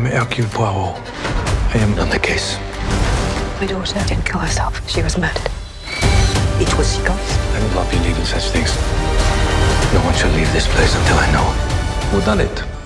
am Hercule Poirot. I am on the case. My daughter didn't kill herself. She was murdered. It was Sicko. I will not be leaving such things. No one shall leave this place until I know who done it.